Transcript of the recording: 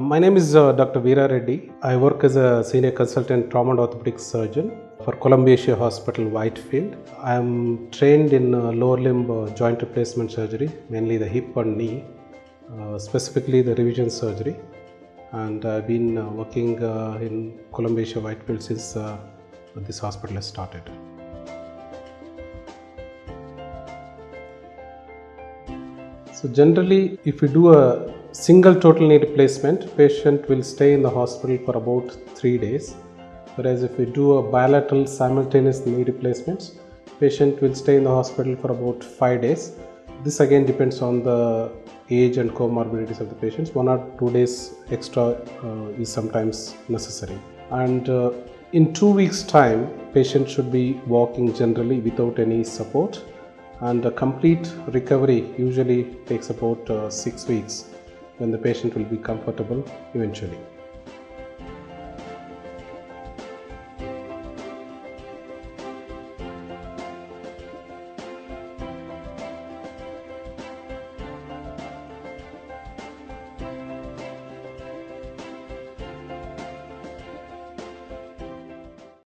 My name is uh, Dr. Veera Reddy. I work as a senior consultant trauma and orthopedic surgeon for Columbia Hospital, Whitefield. I am trained in uh, lower limb uh, joint replacement surgery, mainly the hip and knee, uh, specifically the revision surgery. And I've been uh, working uh, in Columbia Whitefield since this hospital has started. So generally, if you do a single total knee replacement, patient will stay in the hospital for about three days. Whereas if we do a bilateral simultaneous knee replacements, patient will stay in the hospital for about five days. This again depends on the age and comorbidities of the patients. One or two days extra uh, is sometimes necessary. And uh, in two weeks' time, patient should be walking generally without any support and a complete recovery usually takes about uh, six weeks when the patient will be comfortable eventually.